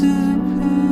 to be.